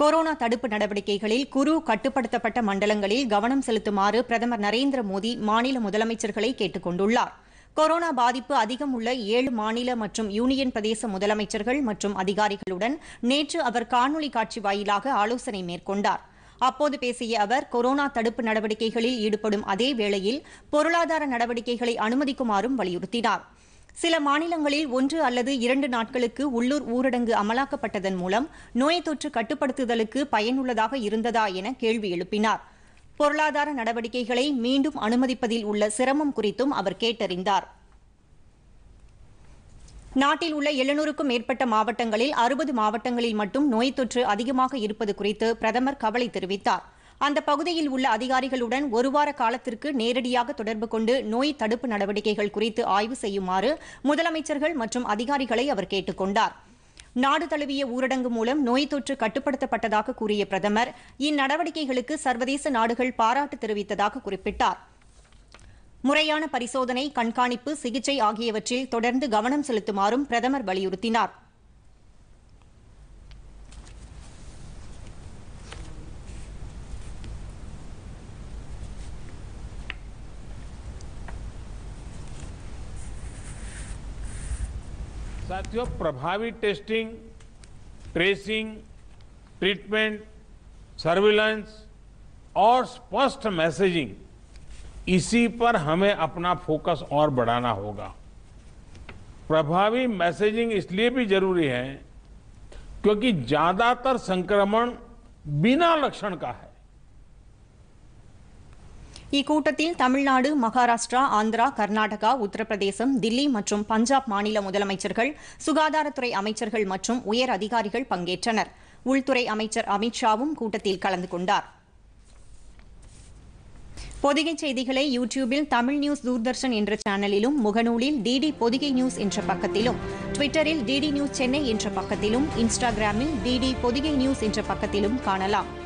Corona தடுப்பு நடவடிக்கைகளில் குறு கட்டுப்படுத்தப்பட்ட மண்டலங்களில் கவனம் செலுத்துமாறு பிரதமர் நரேந்திர மோடி மாநில முதலமைச்சர்களை கேட்டுக் கொண்டுள்ளார் கொரோனா பாதிப்பு அதிகம் உள்ள ஏழு மாநில மற்றும் யூனியன் பிரதேச முதலமைச்சர்கள் மற்றும் அதிகாரிகளுடன் நேற்று அவர் காணொலி காட்சி வாயிலாக ஆலோசனை மேற்கொண்டார். அப்போது பேசிய அவர் கொரோனா தடுப்பு நடவடிக்கைகளில் ஈடுபடும் அதே வேளையில் பொருளாதார நடவடிக்கைகளை அனுமதிக்குமாறும் வலியுறுத்தினார். சில மாநிலங்களில் ஒன்று அல்லது இரண்டு நாட்களுக்கு உள்ளூர் ஊரடங்கு அமலாக்கப்பட்டதன் மூலம் நோய் தொற்று கட்டுப்படுத்துதலுக்கு பயனுள்ளதாக இருந்ததா என கேள்வி எழுப்பினார். பொருளாதார நடவடிக்கைகளை மீண்டும் அனுமதிப்பதில் உள்ள சிரமம் குறித்தும் அவர் கேட்டறிந்தார். நாட்டில் உள்ள எழுநூறுக்கும் மேற்பட்ட மாவட்டங்களில் அறுபது மாவட்டங்களில் மட்டும் நோய் தொற்று அதிகமாக இருப்பது குறித்து பிரதமர் கவலை தெரிவித்தார். அந்த பகுதியில் உள்ள அதிகாரிகளுடன் ஒருவார காலத்திற்கு நேரடியாக தொடர்பு கொண்டு நோய் தடுப்பு நடவடிக்கைகள் குறித்து ஆய்வு செய்யுமாறு முதலமைச்சர்கள் மற்றும் அதிகாரிகளை அவர் கேட்டுக் கொண்டார். நாடு தழுவிய ஊரடங்கு மூலம் நோய் தொற்று கட்டுப்படுத்தப்பட்டதாக கூறிய பிரதமர் இந்நடவடிக்கைகளுக்கு சர்வதேச நாடுகள் பாராட்டு தெரிவித்ததாக குறிப்பிட்டார். முறையான பரிசோதனை கண்காணிப்பு சிகிச்சை ஆகியவற்றில் தொடர்ந்து கவனம் செலுத்துமாறும் பிரதமர் வலியுறுத்தினார். साथियों, प्रभावी टेस्टिंग, ट्रेसिंग, ट्रीटमेंट, सर्विलांस और स्पष्ट मैसेजिंग, इसी पर हमें अपना फोकस और बढ़ाना होगा। प्रभावी मैसेजिंग इसलिए भी ज़रूरी है क्योंकि ज़्यादातर संक्रमण बिना लक्षण का है। இக்கூட்டத்தில் தமிழ்நாடு மகாராஷ்டிரா ஆந்திரா கர்நாடகா உத்தரப்பிரதேசம் தில்லி மற்றும் பஞ்சாப் மாநில முதலமைச்சர்கள் சுகாதாரத்துறை அமைச்சர்கள் மற்றும் உயர் அதிகாரிகள் பங்கேற்றனர். உள்துறை அமைச்சர் அமித் ஷாவும் கூட்டத்தில் கலந்து கொண்டார். பொதிகை செய்திகளை யூ டியூபில் தமிழ் நியூஸ் தூர்தர்ஷன் என்ற சேனலிலும் முகநூலில் டிடி பொதிகை நியூஸ் என்ற பக்கத்திலும் ட்விட்டரில் டிடி நியூஸ் சென்னை என்ற பக்கத்திலும் இன்ஸ்டாகிராமில் டிடி பொதிகை நியூஸ் என்ற பக்கத்திலும் காணலாம்.